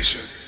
nation.